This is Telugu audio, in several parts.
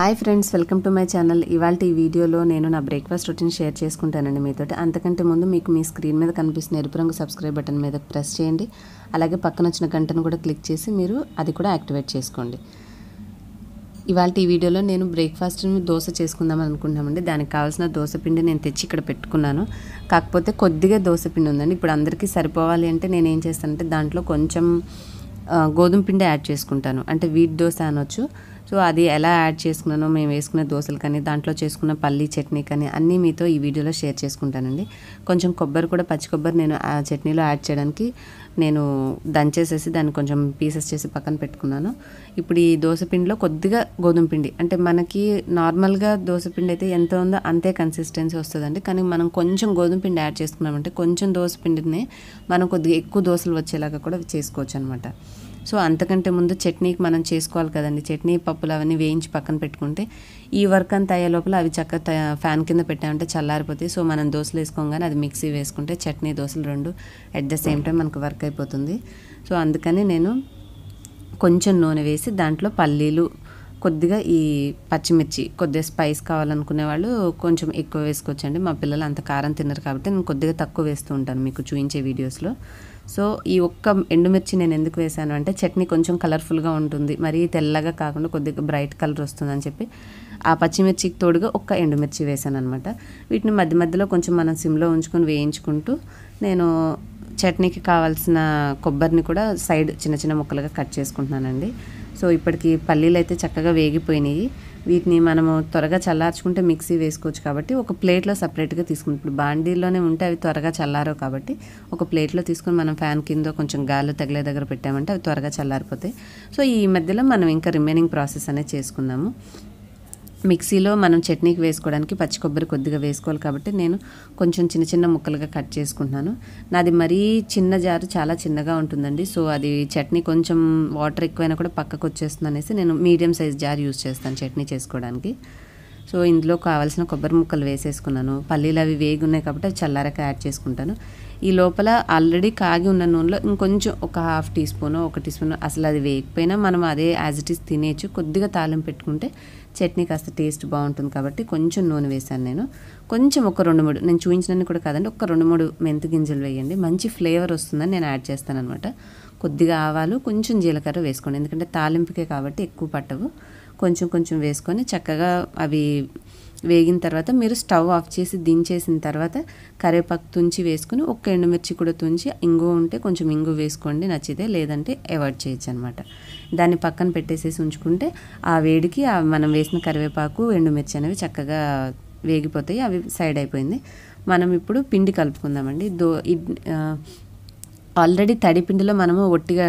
Hi friends welcome to my channel. ఇవాళ ఈ వీడియోలో నేను నా బ్రేక్ఫాస్ట్ రొటీన్ షేర్ చేసుకుంటానండి మీతోటి. అంతకంటే ముందు మీకు మీ స్క్రీన్ మీద కనిపిస్తున్న ఎరుపు రంగు సబ్స్క్రైబ్ బటన్ మీద ప్రెస్ చేయండి. అలాగే పక్కన వచ్చిన గంటను కూడా క్లిక్ చేసి మీరు అది కూడా యాక్టివేట్ చేసుకోండి. ఇవాళ ఈ వీడియోలో నేను బ్రేక్ఫాస్ట్ దోశ చేసుకుందాం అనుకుంటామండి దానికి కావాల్సిన దోశ పిండి నేను తెచ్చి ఇక్కడ పెట్టుకున్నాను. కాకపోతే కొద్దిగా దోశ పిండి ఉందండి. ఇప్పుడు అందరికీ సరిపోవాలి అంటే నేను ఏం చేస్తానంటే దాంట్లో కొంచెం గోధుమ పిండి యాడ్ చేసుకుంటాను. అంటే వీట్ దోశ అనొచ్చు సో అది ఎలా యాడ్ చేసుకున్నానో మేము వేసుకున్న దోశలు కానీ దాంట్లో చేసుకున్న పల్లీ చట్నీ కానీ అన్నీ మీతో ఈ వీడియోలో షేర్ చేసుకుంటానండి. కొంచెం కొబ్బరి కూడా పచ్చి కొబ్బరి నేను ఆ చట్నీలో యాడ్ చేయడానికి నేను దంచేసేసి దాన్ని కొంచెం పీసెస్ చేసి పక్కన పెట్టుకున్నాను. ఇప్పుడు ఈ దోశ పిండిలో కొద్దిగా గోధుమ పిండి అంటే మనకి నార్మల్గా దోశ పిండి అయితే ఎంత ఉందో అంతే కన్సిస్టెన్సీ వస్తుందండి. కానీ మనం కొంచెం గోధుమ పిండి యాడ్ చేసుకున్నామంటే కొంచెం దోశ పిండిని మనం కొద్దిగా ఎక్కువ దోశలు వచ్చేలాగా కూడా చేసుకోవచ్చు అనమాట సో అంతకంటే ముందు చట్నీకి మనం చేసుకోవాలి కదండి. చట్నీ పప్పులు అవన్నీ వేయించి పక్కన పెట్టుకుంటే ఈ వర్క్ అంతా అయ్యే లోపల అవి చక్కగా త- ఫ్యాన్ కింద పెట్టామంటే చల్లారిపోతాయి. సో మనం దోశలు వేసుకోగానే అది మిక్సీ వేసుకుంటే చట్నీ దోశలు రెండు అట్ ద సేమ్ టైం మనకు వర్క్ అయిపోతుంది. సో అందుకని నేను కొంచెం నూనె వేసి దాంట్లో పల్లీలు కొద్దిగా ఈ పచ్చిమిర్చి కొద్దిగా స్పైస్ కావాలనుకునే వాళ్ళు కొంచెం ఎక్కువ వేసుకోవచ్చండి. మా పిల్లలు అంత కారం తిన్నారు కాబట్టి నేను కొద్దిగా తక్కువ వేస్తూ ఉంటాను మీకు చూపించే వీడియోస్లో. సో ఈ ఒక్క ఎండుమిర్చి నేను ఎందుకు వేసాను అంటే చట్నీ కొంచెం కలర్ఫుల్గా ఉంటుంది. మరీ తెల్లగా కాకుండా కొద్దిగా బ్రైట్ కలర్ వస్తుందని చెప్పి ఆ పచ్చిమిర్చికి తోడుగా ఒక్క ఎండుమిర్చి వేసాను అనమాట వీటిని మధ్య మధ్యలో కొంచెం మనం సిమ్లో ఉంచుకొని వేయించుకుంటూ నేను చట్నీకి కావాల్సిన కొబ్బరిని కూడా సైడ్ చిన్న చిన్న ముక్కలుగా కట్ చేసుకుంటున్నానండి. సో ఇప్పటికి పల్లీలు అయితే చక్కగా వేగిపోయినాయి. వీటిని మనము త్వరగా చల్లార్చుకుంటే మిక్సీ వేసుకోవచ్చు కాబట్టి ఒక ప్లేట్లో సపరేట్గా తీసుకుని ఇప్పుడు బాండీలోనే ఉంటే అవి త్వరగా చల్లారో కాబట్టి ఒక ప్లేట్లో తీసుకొని మనం ఫ్యాన్ కింద కొంచెం గాలి తగిలే దగ్గర పెట్టామంటే అవి త్వరగా చల్లారిపోతాయి. సో ఈ మధ్యలో మనం ఇంకా రిమైనింగ్ ప్రాసెస్ అనేది చేసుకుందాము మిక్సీలో మనం చట్నీకి వేసుకోవడానికి పచ్చి కొబ్బరి కొద్దిగా వేసుకోవాలి కాబట్టి నేను కొంచెం చిన్న చిన్న ముక్కలుగా కట్ చేసుకుంటున్నాను. నాది మరీ చిన్న జారు చాలా చిన్నగా ఉంటుందండి. సో అది చట్నీ కొంచెం వాటర్ ఎక్కువైనా కూడా పక్కకు వచ్చేస్తుంది అనేసి నేను మీడియం సైజ్ జార్ యూస్ చేస్తాను చట్నీ చేసుకోవడానికి. సో ఇందులో కావాల్సిన కొబ్బరి ముక్కలు వేసేసుకున్నాను. పల్లీలు అవి వేగి ఉన్నాయి కాబట్టి అవి చల్లారక యాడ్ చేసుకుంటాను. ఈ లోపల ఆల్రెడీ కాగి ఉన్న నూనెలో ఇంకొంచెం ఒక హాఫ్ టీ స్పూన్ ఒక టీ స్పూన్ అసలు అది వేయకపోయినా మనం అదే యాజ్ ఇట్ ఈస్ తినేయచ్చు. కొద్దిగా తాళం పెట్టుకుంటే చట్నీ కాస్త టేస్ట్ బాగుంటుంది కాబట్టి కొంచెం నూనె వేసాను నేను. కొంచెం ఒక రెండు మూడు నేను చూపించినన్ని కూడా కాదండి ఒక రెండు మూడు మెంతి గింజలు వేయండి. మంచి ఫ్లేవర్ వస్తుందని నేను యాడ్ చేస్తాను అనమాట కొద్దిగా ఆవాలు కొంచెం జీలకర్ర వేసుకోండి. ఎందుకంటే తాలింపుకే కాబట్టి ఎక్కువ పట్టవు. కొంచెం కొంచెం వేసుకొని చక్కగా అవి వేగిన తర్వాత మీరు స్టవ్ ఆఫ్ చేసి దించేసిన తర్వాత కరివేపాకు తుంచి వేసుకుని ఒక్క ఎండుమిర్చి కూడా తుంచి ఇంగు ఉంటే కొంచెం ఇంగు వేసుకోండి నచ్చితే లేదంటే అవాయిడ్ చేయొచ్చు అనమాట దాన్ని పక్కన పెట్టేసేసి ఉంచుకుంటే ఆ వేడికి మనం వేసిన కరివేపాకు ఎండుమిర్చి అనేవి చక్కగా వేగిపోతాయి అవి సైడ్ అయిపోయింది. మనం ఇప్పుడు పిండి కలుపుకుందామండి. దో ఆల్రెడీ తడి పిండిలో మనము ఒట్టిగా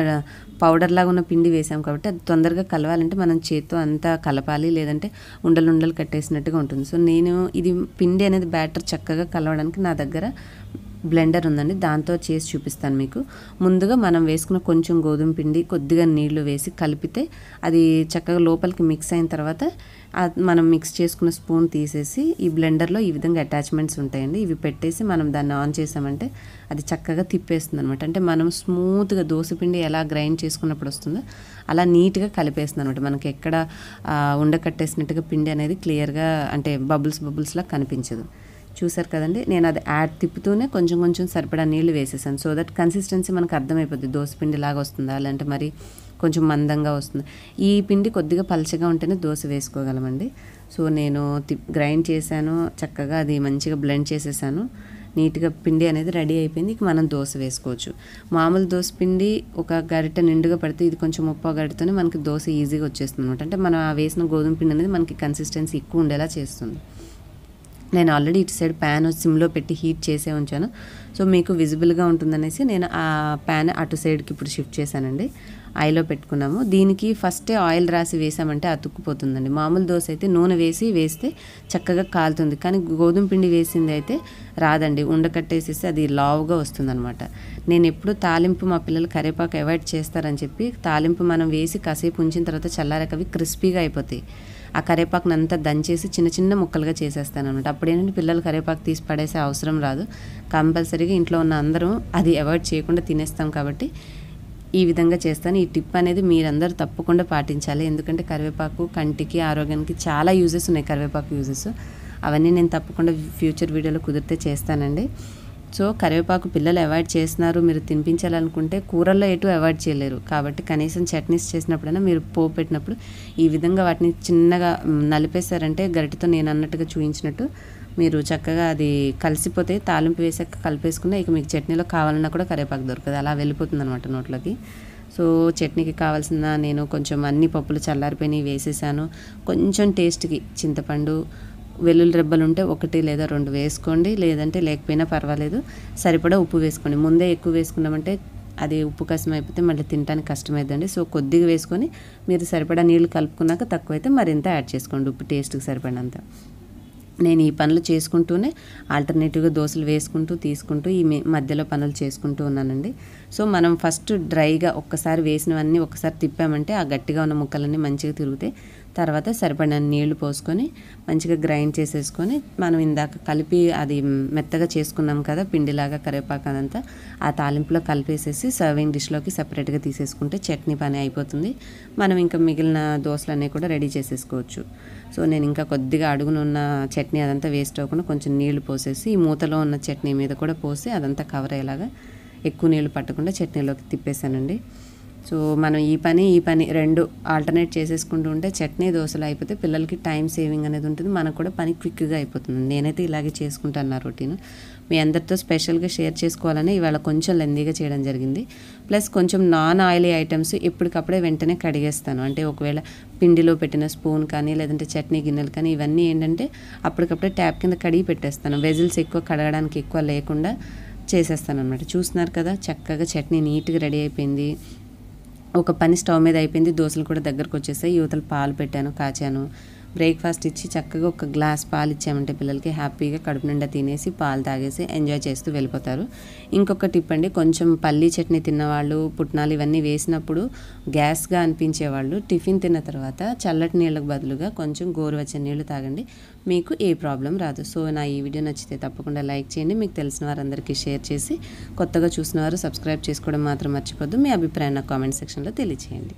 పౌడర్ లాగా ఉన్న పిండి వేసాం కాబట్టి అది తొందరగా కలవాలంటే మనం చేత్తో అంతా కలపాలి లేదంటే ఉండలు ఉండలు కట్టేసినట్టుగా ఉంటుంది. సో నేను ఇది పిండి అనేది బ్యాటర్ చక్కగా కలవడానికి నా దగ్గర బ్లెండర్ ఉందండి. దాంతో చేసి చూపిస్తాను మీకు. ముందుగా మనం వేసుకున్న కొంచెం గోధుమ పిండి కొద్దిగా నీళ్ళు వేసి కలిపితే అది చక్కగా లోపలికి మిక్స్ అయిన తర్వాత మనం మిక్స్ చేసుకున్న స్పూన్ తీసేసి ఈ బ్లెండర్లో ఈ విధంగా అటాచ్మెంట్స్ ఉంటాయండి. ఇవి పెట్టేసి మనం దాన్ని ఆన్ చేసామంటే అది చక్కగా తిప్పేస్తుంది అనమాట అంటే మనం స్మూత్గా దోశపిండి ఎలా గ్రైండ్ చేసుకున్నప్పుడు వస్తుందో అలా నీట్గా కలిపేస్తుంది అనమాట మనకి ఎక్కడ ఉండకట్టేసినట్టుగా పిండి అనేది క్లియర్గా అంటే బబుల్స్ బబుల్స్లా కనిపించదు. చూసారు కదండి. నేను అది యాడ్ తిప్పుతూనే కొంచెం కొంచెం సరిపడా నీళ్ళు వేసేసాను. సో దట్ కన్సిస్టెన్సీ మనకు అర్థమైపోద్ది. దోశ పిండి లాగా వస్తుందా? లేదంటే మరి కొంచెం మందంగా వస్తుంది? ఈ పిండి కొద్దిగా పలచగా ఉంటేనే దోశ వేసుకోగలమండి. సో నేను తిప్ గ్రైండ్ చేశాను. చక్కగా అది మంచిగా బ్లెండ్ చేసేసాను. నీట్గా పిండి అనేది రెడీ అయిపోయింది. ఇక మనం దోశ వేసుకోవచ్చు. మామూలు దోశ పిండి ఒక గరిట నిండుగా పడితే ఇది కొంచెం ముప్ప గరిటతోనే మనకి దోశ ఈజీగా వచ్చేస్తుంది అనమాట అంటే మనం వేసిన గోధుమ పిండి అనేది మనకి కన్సిస్టెన్సీ ఎక్కువ ఉండేలా చేస్తుంది. నేను ఆల్రెడీ ఇటు సైడ్ ప్యాన్ సిమ్లో పెట్టి హీట్ చేసే ఉంచాను. సో మీకు విజిబుల్గా ఉంటుందనేసి నేను ఆ ప్యాన్ అటు సైడ్కి ఇప్పుడు షిఫ్ట్ చేశానండి. ఆయిల్లో పెట్టుకున్నాము. దీనికి ఫస్టే ఆయిల్ రాసి వేసామంటే అతుక్కుపోతుందండి. మామూలు దోశ అయితే నూనె వేసి వేస్తే చక్కగా కాలుతుంది. కానీ గోధుమ పిండి వేసింది అయితే రాదండి. ఉండకట్టేసేసి అది లావుగా వస్తుందనమాట నేను ఎప్పుడు తాలింపు మా పిల్లలు కరివేపాకు అవాయిడ్ చేస్తారని చెప్పి తాలింపు మనం వేసి కాసేపు ఉంచిన తర్వాత చల్లారాక అవి క్రిస్పీగా అయిపోతాయి. ఆ కరివేపాకును అంతా దంచేసి చిన్న చిన్న ముక్కలుగా చేసేస్తాను అనమాట అప్పుడు ఏంటంటే పిల్లలు కరివేపాకు తీసి పడేసే అవసరం రాదు. కంపల్సరీగా ఇంట్లో ఉన్న అందరం అది అవాయిడ్ చేయకుండా తినేస్తాం కాబట్టి ఈ విధంగా చేస్తాను. ఈ టిప్ అనేది మీరందరూ తప్పకుండా పాటించాలి. ఎందుకంటే కరివేపాకు కంటికి ఆరోగ్యానికి చాలా యూజెస్ ఉన్నాయి. కరివేపాకు యూజెస్ అవన్నీ నేను తప్పకుండా ఫ్యూచర్ వీడియోలో కుదిరితే చేస్తానండి. సో కరివేపాకు పిల్లలు అవాయిడ్ చేస్తున్నారు. మీరు తినిపించాలనుకుంటే కూరల్లో ఎటు అవాయిడ్ చేయలేరు. కాబట్టి కనీసం చట్నీస్ చేసినప్పుడైనా మీరు పోపు పెట్టినప్పుడు ఈ విధంగా వాటిని చిన్నగా నలిపేశారంటే గరిటతో నేను అన్నట్టుగా చూపించినట్టు మీరు చక్కగా అది కలిసిపోతే తాలింపు వేసాక కలిపేసుకున్న ఇక మీకు చట్నీలో కావాలన్నా కూడా కరివేపాకు దొరకదు. అలా వెళ్ళిపోతుంది అనమాట నోట్లోకి. సో చట్నీకి కావాల్సిన నేను కొంచెం అన్ని పప్పులు చల్లారిపోయినవి వేసేసాను. కొంచెం టేస్ట్కి చింతపండు వెల్లుల్లి రెబ్బలు ఉంటే ఒకటి లేదా రెండు వేసుకోండి. లేదంటే లేకపోయినా పర్వాలేదు. సరిపడా ఉప్పు వేసుకోండి. ముందే ఎక్కువ వేసుకున్నామంటే అది ఉప్పు కష్టం అయిపోతే మళ్ళీ తినడానికి కష్టమైందండి సో కొద్దిగా వేసుకొని మీరు సరిపడా నీళ్ళు కలుపుకున్నాక తక్కువైతే మరింత యాడ్ చేసుకోండి. ఉప్పు టేస్ట్కి సరిపడినంత. నేను ఈ పనులు చేసుకుంటూనే ఆల్టర్నేటివ్గా దోశలు వేసుకుంటూ తీసుకుంటూ ఈ మే- మధ్యలో పనులు చేసుకుంటూ ఉన్నానండి. సో మనం ఫస్ట్ డ్రైగా ఒక్కసారి వేసినవన్నీ ఒక్కసారి తిప్పామంటే ఆ గట్టిగా ఉన్న ముక్కలన్నీ మంచిగా తిరుగుతాయి. తర్వాత సరిపడిన నీళ్ళు పోసుకొని మంచిగా గ్రైండ్ చేసేసుకొని మనం ఇందాక కలిపి అది మెత్తగా చేసుకున్నాం కదా పిండిలాగా కరివేపాకు అదంతా ఆ తాలింపులో కలిపేసేసి సర్వింగ్ డిష్లోకి సపరేట్గా తీసేసుకుంటే చట్నీ పని అయిపోతుంది. మనం ఇంకా మిగిలిన దోశలన్నీ కూడా రెడీ చేసేసుకోవచ్చు. సో నేను ఇంకా కొద్దిగా అడుగునున్న చట్నీ అదంతా వేస్ట్ అవ్వకుండా కొంచెం నీళ్ళు పోసేసి ఈ మూతలో ఉన్న చట్నీ మీద కూడా పోసి అదంతా కవర్ అయ్యేలాగా ఎక్కువ నీళ్ళు పట్టకుండా చట్నీలోకి తిప్పేశానండి. సో మనం ఈ పని ఈ పని రెండు ఆల్టర్నేట్ చేసేసుకుంటూ ఉంటే చట్నీ దోశలు అయిపోతే పిల్లలకి టైం సేవింగ్ అనేది ఉంటుంది. మనకు కూడా పని క్విక్గా అయిపోతుంది. నేనైతే ఇలాగే చేసుకుంటాను నా రొటీన్ మీ అందరితో స్పెషల్గా షేర్ చేసుకోవాలని ఇవాళ కొంచెం లెందీగా చేయడం జరిగింది. ప్లస్ కొంచెం నాన్ ఆయిలీ ఐటమ్స్ ఎప్పటికప్పుడే వెంటనే కడిగేస్తాను. అంటే ఒకవేళ పిండిలో పెట్టిన స్పూన్ కానీ లేదంటే చట్నీ గిన్నెలు కానీ ఇవన్నీ ఏంటంటే అప్పటికప్పుడే ట్యాప్ కింద కడిగి పెట్టేస్తాను. వెజిల్స్ ఎక్కువ కడగడానికి ఎక్కువ లేకుండా చేసేస్తాను అనమాట చూస్తున్నారు కదా చక్కగా చట్నీ నీట్గా రెడీ అయిపోయింది. ఒక పని స్టవ్ మీద అయిపోయింది దోశలు కూడా దగ్గరకు వచ్చేసాయి యువతలు పాలు పెట్టాను కాచాను. బ్రేక్ఫాస్ట్ ఇచ్చి చక్కగా ఒక గ్లాస్ పాలు ఇచ్చామంటే పిల్లలకి హ్యాపీగా కడుపు నిండా తినేసి పాలు తాగేసి ఎంజాయ్ చేస్తూ వెళ్ళిపోతారు. ఇంకొక టిప్ అండి కొంచెం పల్లీ చట్నీ తిన్నవాళ్ళు పుట్నాలు ఇవన్నీ వేసినప్పుడు గ్యాస్గా అనిపించేవాళ్ళు టిఫిన్ తిన్న తర్వాత చల్లటి నీళ్ళకు బదులుగా కొంచెం గోరువెచ్చని నీళ్ళు తాగండి. మీకు ఏ ప్రాబ్లం రాదు. సో నా ఈ వీడియో నచ్చితే తప్పకుండా లైక్ చేయండి. మీకు తెలిసిన వారందరికీ షేర్ చేసి కొత్తగా చూసిన వారు సబ్స్క్రైబ్ చేసుకోవడం మాత్రం మర్చిపోద్దు. మీ అభిప్రాయం నా కామెంట్ సెక్షన్లో తెలియచేయండి.